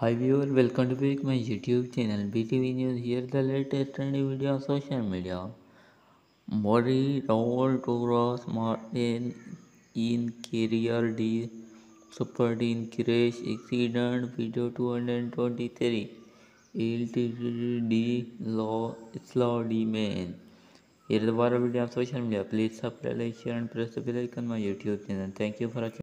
Hi viewer, welcome to back my YouTube channel BTV News. Here the latest trending video on social media. Mori rolled to Ross Martin in career D Super in crash accident video 223 LTD law slow D man. Here the viral video on social media. Please subscribe, like, share and press the bell icon on my YouTube channel. Thank you for watching.